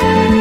Música